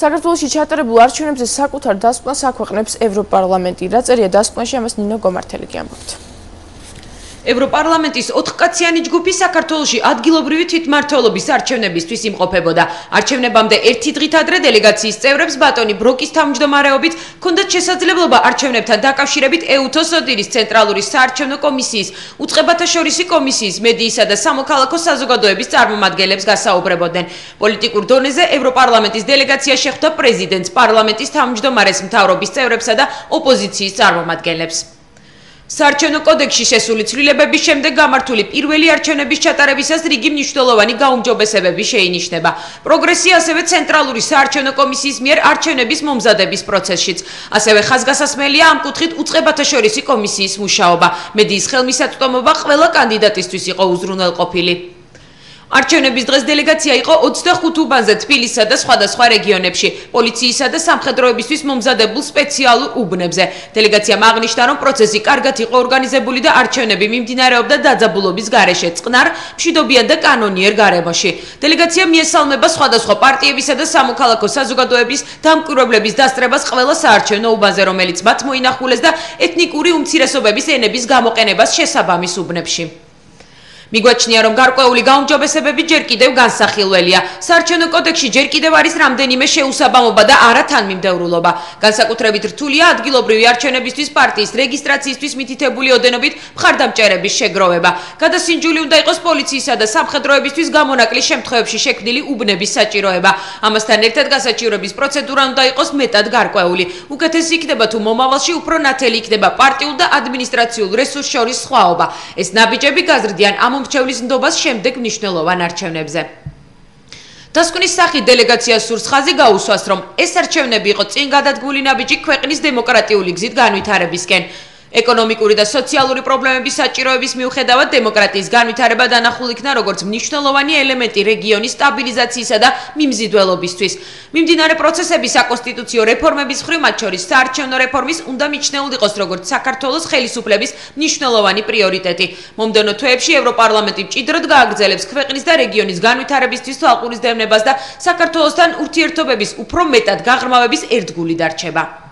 საქართველოსი ჩატარებულ არჩევნებზე საკუთარ დასკვნას აქვეყნებს ევროპარლამენტი. რა წერია დასკვნაში ამას ნინო გომართელი გიამბობთ. ევროპარლამენტის 4კაციანი ჯგუფი საქართველოსი ადგილობრივი თვითმმართველობის არჩევნებისთვის იმყოფებოდა. არჩევნებამდე ერთი დღით ადრე დელეგაციის წევრებს ბატონი ბროკის თავმჯდომარეობით ჰქონდათ შესაძლებლობა არჩევნებთან დაკავშირებით ეუთოს ოდირის ცენტრალური საარჩევნო კომისიის, უწყებათა შორისი კომისიის, მედიისა და სამოქალაქო საზოგადოების წარმომადგენლებს გასაუბრებოდნენ. პოლიტიკურ დონეზე ევროპარლამენტის დელეგაცია შეხვდა პრეზიდენტს, პარლამენტის თავმჯდომარეს, მთავრობის წევრებსა და ოპოზიციის წარმომადგენლებს. საარჩევნო კოდექსში შესული ცვლილებების შემდეგ გამართული პირველი არჩევნების ჩატარებისას რიგი მნიშვნელოვანი გაუმჯობესებები შეინიშნება. პროგრესია ასევე ცენტრალური საარჩევნო კომისიის მიერ არჩევნების მომზადების პროცესშიც. ასევე ხაზგასასმელია ამ კუთხით უწყებათა შორისი კომისიის მუშაობა. მედიის ხელმისაწვდომობა ყველა კანდიდატისთვის იყო უზრუნველყოფილი. არჩევნების დღეს დელეგაცია იყო 25 უბანზე თბილისსა და სხვადასხვა რეგიონებში პოლიციისა და სამხედროებისთვის მომზადებულ სპეციალურ უბნებზე. დელეგაციამ აღნიშნა რომ პროცესი კარგად იყო ორგანიზებული და არჩევნები მიმდინარეობდა დაძაბულობის გარეშე. წყნარ მშვიდობიან და კანონიერ გარემოში. დელეგაცია მიესალმება სხვადასხვა პარტიებისა და სამოქალაქო საზოგადოების დამკვირვებლების დასწრებას ყველა საარჩევნო უბანზე რომელიც მათ მოინახულეს და ეთნიკური უმცირესობების ენების გამოყენებას შესაბამის უბნებში მიგვაჩნია რომ გარკვეული გაუმჯობესებები ჯერ კიდევ განსახილველია. საარჩევნო კოდექსში ჯერ კიდევ არის რამდენიმე შეუსაბამობა და არა თანმიმდევრულობა. განსაკუთრებით რთულია ადგილობრივი არჩევნებისთვის პარტიის რეგისტრაციისთვის მითითებული ოდენობით მხარდამჭერების შეგროვება. გადასინჯული უნდა იყოს პოლიციისა და სამხედროებისთვის გამონაკლის შემთხვევებში შექმნილი უბნების საჭიროება. ამასთან ერთად გასაჭიროების პროცედურა უნდა იყოს მეტად გარკვეული. უკეთესი იქნება თუ მომავალში უფრო ნათელი იქნება პარტიულ და ადმინისტრაციულ რესურს შორის სხვაობა. ეს ნაბიჯები გაზრდიან ამ მომრჩევლის ნდობას შემდეგ მნიშვნელოვან არჩევნებზე. დასკვნის სახით დელეგაციას სურს ხაზი გაუსვას, რომ ეს არჩევნები იყო წინ გადადგმული ნაბიჯი ქვეყნის დემოკრატიული გზით განვითარებისკენ. ეკონომიკური და სოციალური პრობლემების საჭიროების მიუხედავად დემოკრატიის განვითარება დანახულ იქნა როგორც მნიშვნელოვანი ელემენტი რეგიონის სტაბილიზაციისა და მიმზიდველობისთვის. მიმდინარე პროცესები საკონსტიტუციო რეფორმების მხრივ მათ შორის საარჩევნო რეფორმის უნდა მიჩნეულ იყოს როგორც საქართველოს ხელისუფლების მნიშვნელოვანი პრიორიტეტი. მომდენო თვეებში ევროპარლამენტი მჭიდროდ გააგრძელებს ქვეყნის და რეგიონის განვითარებისთვის თვალყურის დევნებას და საქართველოსთან ურთიერთობების უფრო მეტად გაღრმავების ერთგული დარჩება.